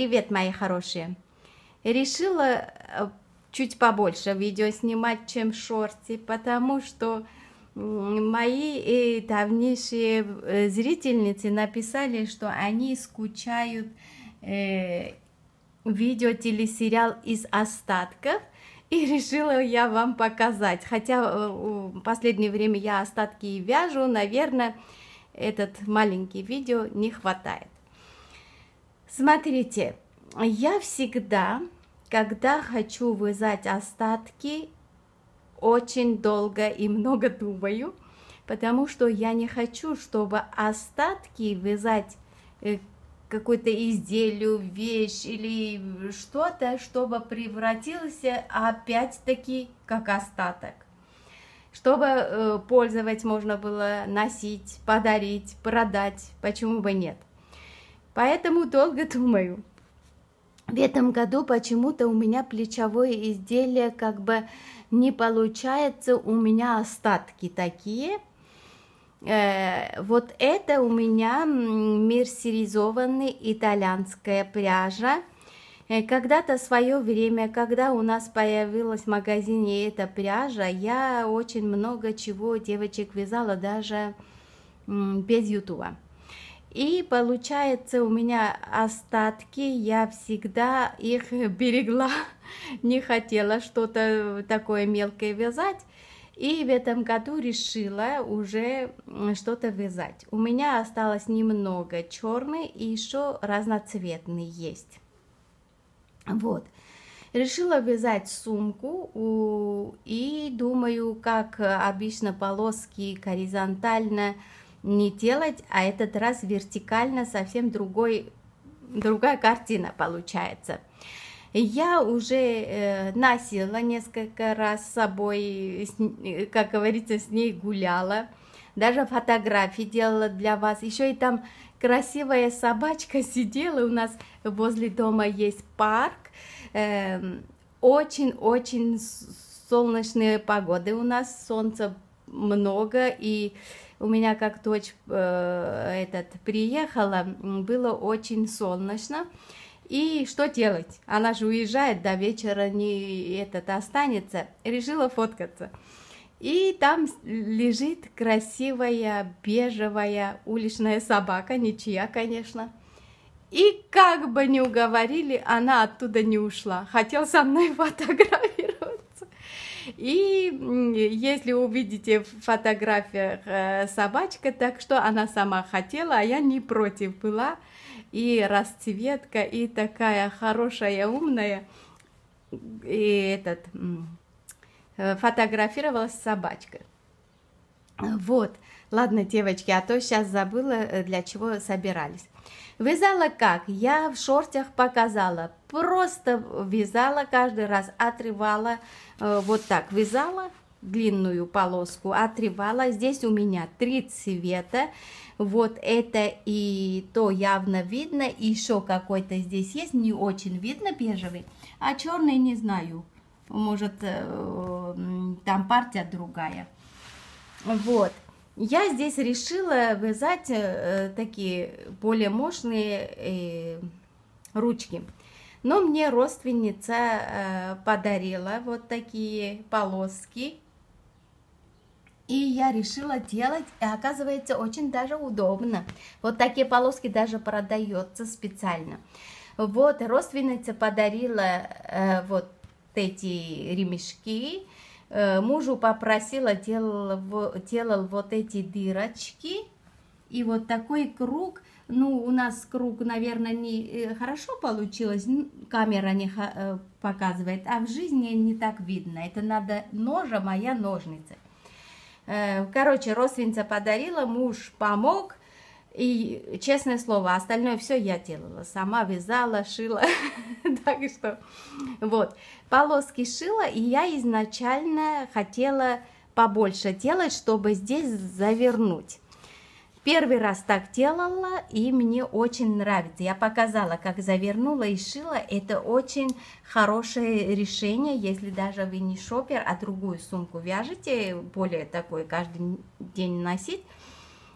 привет, мои хорошие! Решила э, чуть побольше видео снимать, чем шорти, потому что мои э, давнейшие э, зрительницы написали, что они скучают э, видео телесериал из остатков, и решила я вам показать. Хотя в последнее время я остатки вяжу, наверное, этот маленький видео не хватает. Смотрите, я всегда, когда хочу вязать остатки, очень долго и много думаю, потому что я не хочу, чтобы остатки вязать э, какое-то изделие, вещь или что-то, чтобы превратилось опять-таки как остаток. Чтобы э, пользовать можно было, носить, подарить, продать, почему бы нет. Поэтому долго думаю. В этом году почему-то у меня плечевое изделие как бы не получается, у меня остатки такие. Э, вот это у меня мерсеризованная итальянская пряжа. Э, когда-то свое время, когда у нас появилась в магазине эта пряжа, я очень много чего девочек вязала даже без ютуба. И получается у меня остатки, я всегда их берегла, не хотела что-то такое мелкое вязать. И в этом году решила уже что-то вязать. У меня осталось немного черный и еще разноцветный есть. Вот. Решила вязать сумку и думаю, как обычно полоски горизонтально не делать, а этот раз вертикально совсем другой, другая картина получается. Я уже э, носила несколько раз с собой, с, как говорится, с ней гуляла, даже фотографии делала для вас. Еще и там красивая собачка сидела, у нас возле дома есть парк, очень-очень э, солнечные погоды у нас, солнца много, и у меня как дочь э, этот приехала, было очень солнечно. И что делать? Она же уезжает, до вечера не этот останется. Решила фоткаться. И там лежит красивая бежевая уличная собака, ничья, конечно. И как бы не уговорили, она оттуда не ушла. Хотел со мной фотографировать. И если увидите в фотографиях э, собачка, так что она сама хотела, а я не против была. И расцветка, и такая хорошая, умная. И этот э, фотографировалась собачка. Вот. Ладно, девочки, а то сейчас забыла, э, для чего собирались. Вязала как? Я в шортах показала. Просто вязала каждый раз, отрывала, э, вот так вязала длинную полоску, отрывала. Здесь у меня три цвета. Вот это и то явно видно. Еще какой-то здесь есть, не очень видно бежевый. А черный не знаю. Может, э, там партия другая. Вот. Я здесь решила вязать э, такие более мощные э, ручки. Но мне родственница э, подарила вот такие полоски. И я решила делать, и оказывается, очень даже удобно. Вот такие полоски даже продается специально. Вот, родственница подарила э, вот эти ремешки, Э, мужу попросила, делал, делал вот эти дырочки, и вот такой круг, ну, у нас круг, наверное, не э, хорошо получилось, камера не э, показывает, а в жизни не так видно. Это надо ножом, а я ножницы. Короче, родственница подарила, муж помог, и, честное слово, остальное все я делала. Сама вязала, шила. так что, вот. Полоски шила, и я изначально хотела побольше делать, чтобы здесь завернуть. Первый раз так делала, и мне очень нравится. Я показала, как завернула и шила. Это очень хорошее решение, если даже вы не шопер, а другую сумку вяжете, более такой каждый день носить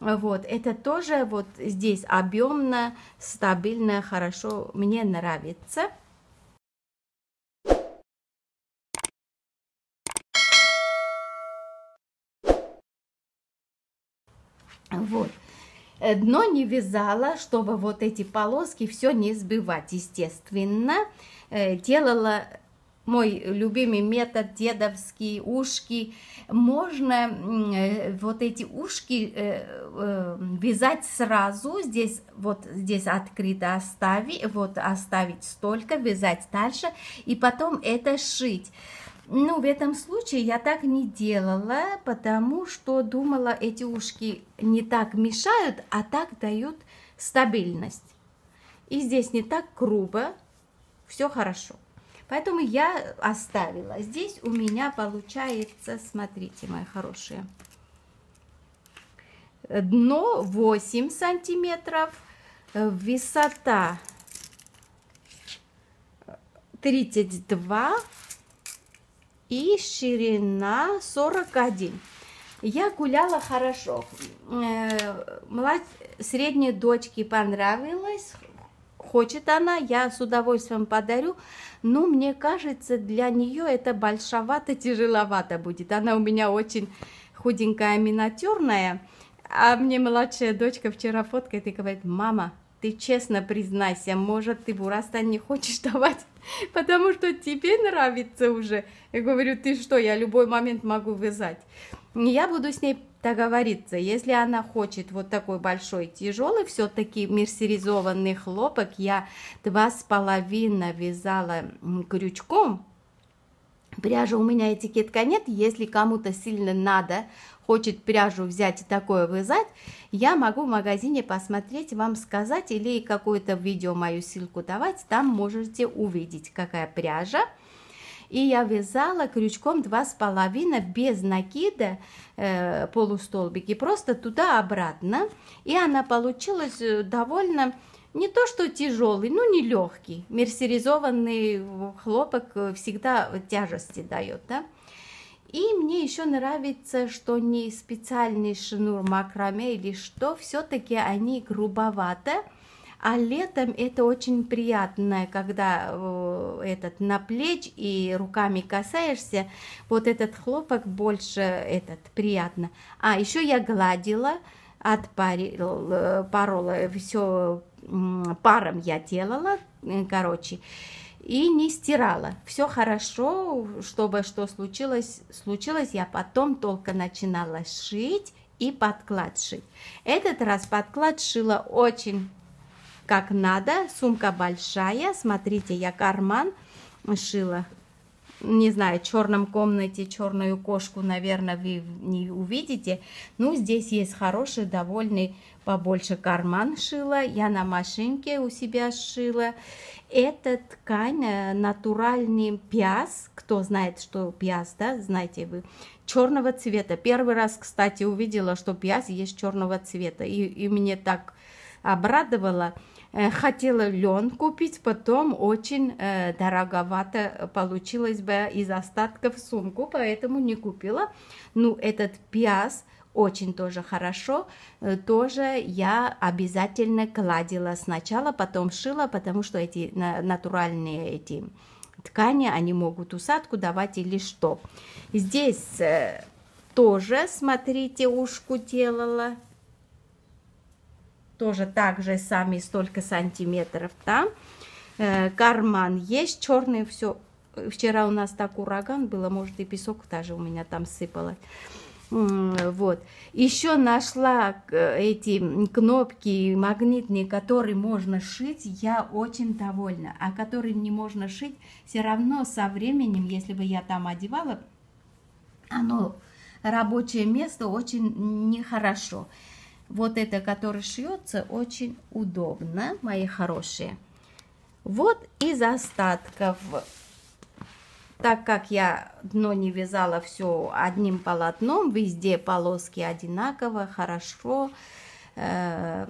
Вот, это тоже вот здесь объемно, стабильно, хорошо, мне нравится. Вот. Дно не вязала, чтобы вот эти полоски все не сбивать, естественно. Э, делала мой любимый метод дедовский, ушки. Можно э, вот эти ушки э, вязать сразу, здесь вот здесь открыто оставить, вот оставить столько, вязать дальше, и потом это шить. Ну, в этом случае я так не делала, потому что думала, эти ушки не так мешают, а так дают стабильность. И здесь не так грубо, все хорошо. Поэтому я оставила. Здесь у меня получается, смотрите, мои хорошие, дно 8 сантиметров, высота 32 и ширина 41. Я гуляла хорошо. Э, млад... Средней дочке понравилось. Хочет она, я с удовольствием подарю. Но мне кажется, для нее это большовато, тяжеловато будет. Она у меня очень худенькая, миниатюрная. А мне младшая дочка вчера фоткает и говорит, мама, ты честно признайся, может, ты Бурастан не хочешь давать, потому что тебе нравится уже. Я говорю, ты что, я любой момент могу вязать. Я буду с ней договориться, если она хочет вот такой большой, тяжелый, все-таки мерсеризованный хлопок, я два с половиной вязала крючком, Пряжа у меня этикетка нет, если кому-то сильно надо, хочет пряжу взять и такое вязать, я могу в магазине посмотреть, вам сказать или какое-то видео мою ссылку давать, там можете увидеть, какая пряжа. И я вязала крючком два с половиной без накида э, полустолбики, просто туда-обратно. И она получилась э, довольно не то что тяжелый, но не легкий. Мерсеризованный хлопок всегда тяжести дает, да. И мне еще нравится, что не специальный шнур макраме или что, все-таки они грубовато, а летом это очень приятно, когда э, этот на плеч и руками касаешься, вот этот хлопок больше этот приятно. А еще я гладила, отпарила, парола, все паром я делала, э, короче, и не стирала. Все хорошо, чтобы что случилось, случилось, я потом только начинала шить и подклад шить. Этот раз подклад шила очень как надо, сумка большая, смотрите, я карман шила не знаю, черном комнате черную кошку, наверное, вы не увидите. Ну, здесь есть хороший, довольный, побольше карман шила. Я на машинке у себя шила. Эта ткань э, натуральный пиас. Кто знает, что пиас, да, знаете вы, черного цвета. Первый раз, кстати, увидела, что пиас есть черного цвета. И, и мне так обрадовало. Э, хотела лен купить, потом очень э, дороговато получилось бы из остатков сумку, поэтому не купила. Ну, этот пиас очень тоже хорошо, э, тоже я обязательно кладила сначала, потом шила, потому что эти натуральные эти ткани, они могут усадку давать или что. Здесь э, тоже, смотрите, ушку делала, тоже так же сами столько сантиметров там. Э, карман есть, черный все. Вчера у нас так ураган было, может и песок даже у меня там сыпалось. Вот. Еще нашла э, эти кнопки магнитные, которые можно шить. Я очень довольна. А которые не можно шить, все равно со временем, если бы я там одевала, оно рабочее место очень нехорошо. Вот это, который шьется, очень удобно, мои хорошие. Вот из остатков, так как я дно не вязала все одним полотном, везде полоски одинаково, хорошо. Э,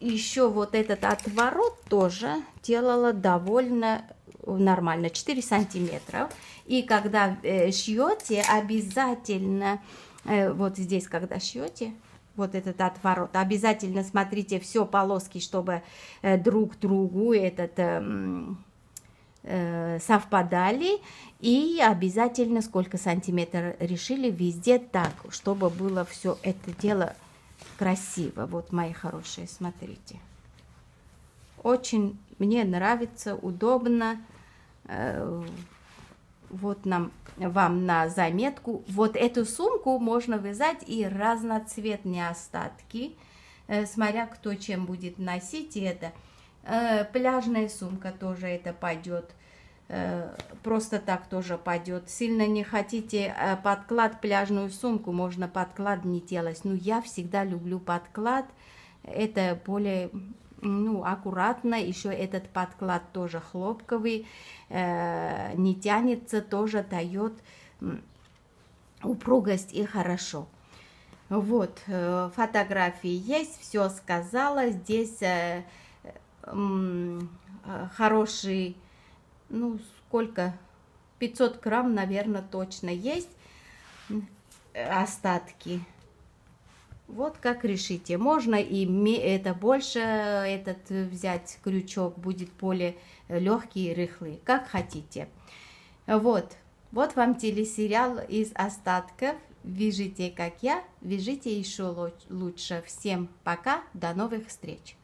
Еще вот этот отворот тоже делала довольно нормально, 4 сантиметра. И когда э, шьете, обязательно, э, вот здесь, когда шьете, вот этот отворот. Обязательно смотрите все полоски, чтобы э, друг другу этот э, э, совпадали. И обязательно сколько сантиметров решили везде так, чтобы было все это дело красиво. Вот, мои хорошие, смотрите. Очень мне нравится, удобно. Э, вот нам вам на заметку. Вот эту сумку можно вязать и разноцветные остатки, э, смотря кто чем будет носить это. Э, пляжная сумка тоже это пойдет. Э, просто так тоже пойдет. Сильно не хотите подклад, пляжную сумку, можно подклад не делать. Но я всегда люблю подклад. Это более ну, аккуратно, еще этот подклад тоже хлопковый, э, не тянется, тоже дает упругость и хорошо. Вот, э, фотографии есть, все сказала, здесь э, э, хороший, ну, сколько, 500 грамм, наверное, точно есть остатки вот как решите. Можно и это больше этот взять крючок, будет более легкий и рыхлый, как хотите. Вот, вот вам телесериал из остатков. Вяжите, как я, вяжите еще лучше. Всем пока, до новых встреч.